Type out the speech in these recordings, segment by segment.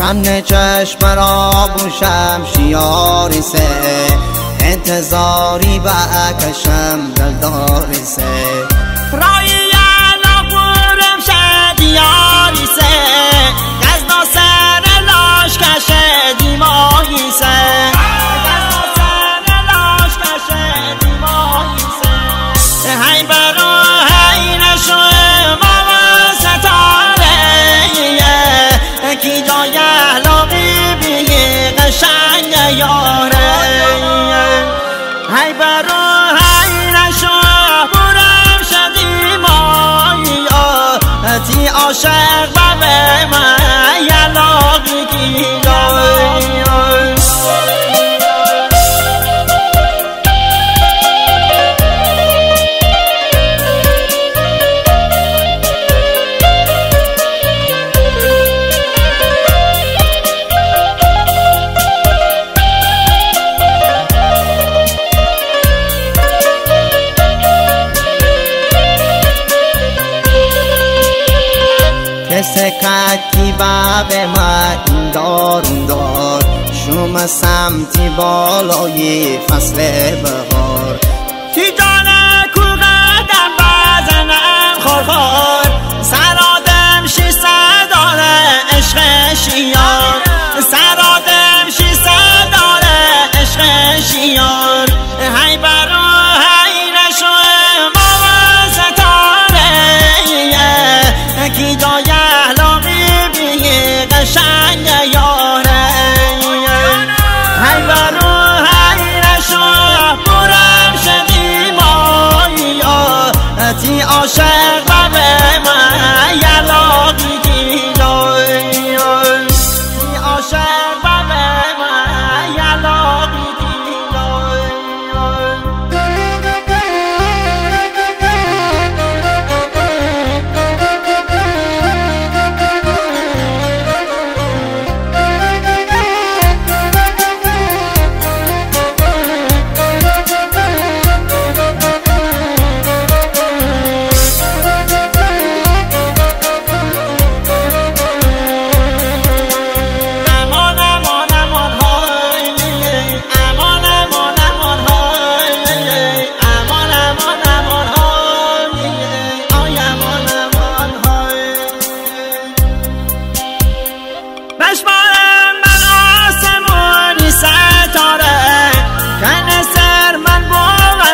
چمن چشم را بوشم شیاری سه. انتظاری بکشم دلداری سه. سککی باب ما دار دار. شما سمتی بالای فصل بهار.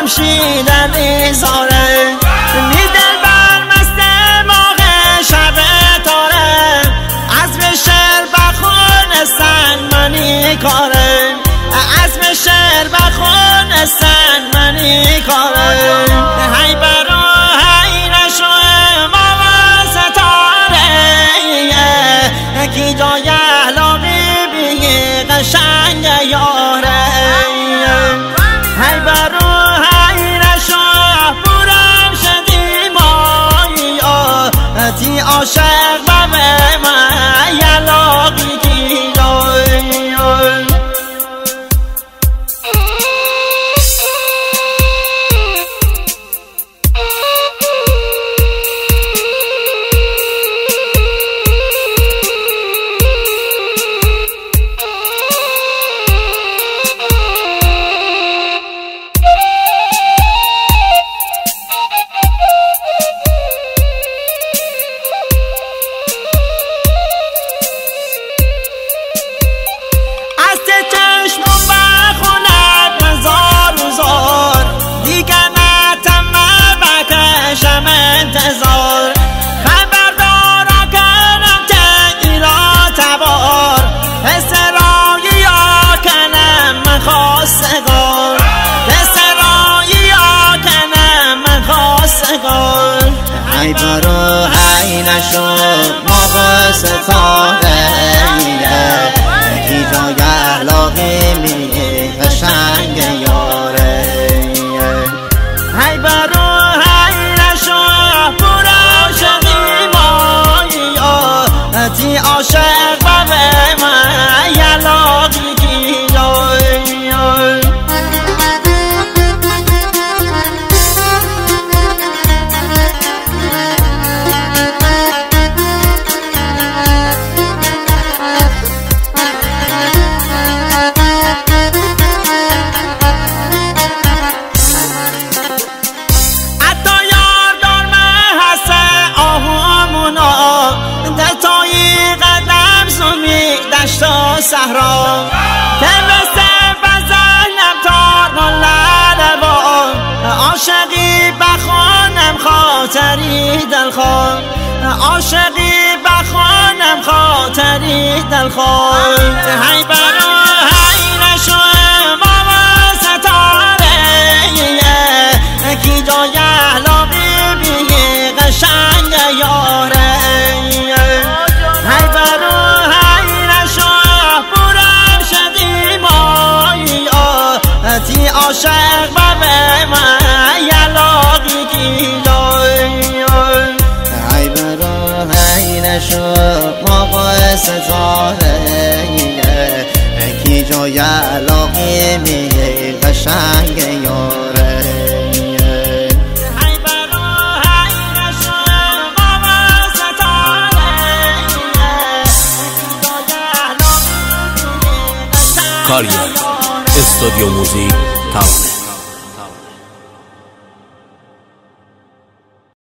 بوم شیدن ایزاره میدل بر مست ماغ شب تاره. عزم شر بخون سن منی کاره عزم شر بخون سن منی کاره. هی برو هی نشو ماما ستاره. کی جای احلاقی بیه قشنگ یاره ای برو ای نشو ما موقع ستادهیه یکی جای علاقه می قشنگ یاره. ای برو ای نشو برو شدی مایی آتی عاشق ببه من یلا صحرا. مثل بزنم تا لبا عاشقی بخوانم خاطری دلخواه. عاشقی بخوانم خاطری دلخواه. هی برا Italia, Studio Music Town.